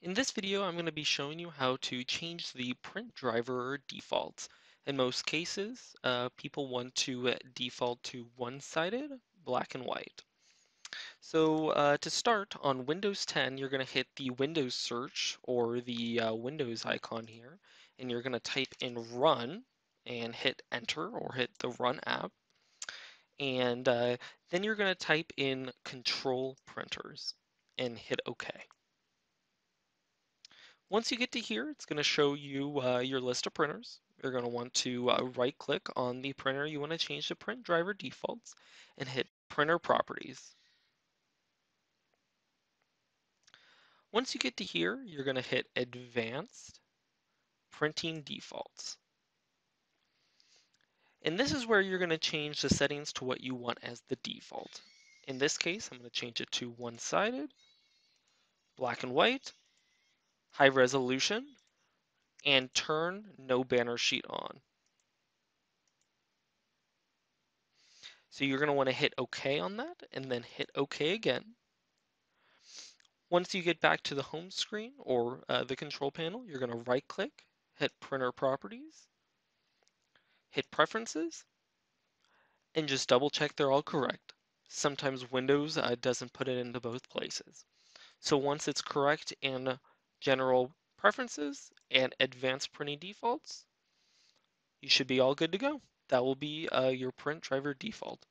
In this video, I'm going to be showing you how to change the print driver defaults. In most cases, uh, people want to default to one-sided, black and white. So uh, to start, on Windows 10, you're going to hit the Windows search or the uh, Windows icon here, and you're going to type in run and hit enter or hit the run app. And uh, then you're going to type in control printers and hit OK. Once you get to here, it's going to show you uh, your list of printers. You're going to want to uh, right click on the printer you want to change the print driver defaults and hit printer properties. Once you get to here, you're going to hit advanced printing defaults. And this is where you're going to change the settings to what you want as the default. In this case, I'm going to change it to one-sided, black and white, high resolution, and turn no banner sheet on. So you're going to want to hit OK on that and then hit OK again. Once you get back to the home screen or uh, the control panel, you're going to right click, hit printer properties, hit preferences, and just double check they're all correct. Sometimes Windows uh, doesn't put it into both places. So once it's correct and general preferences, and advanced printing defaults, you should be all good to go. That will be uh, your print driver default.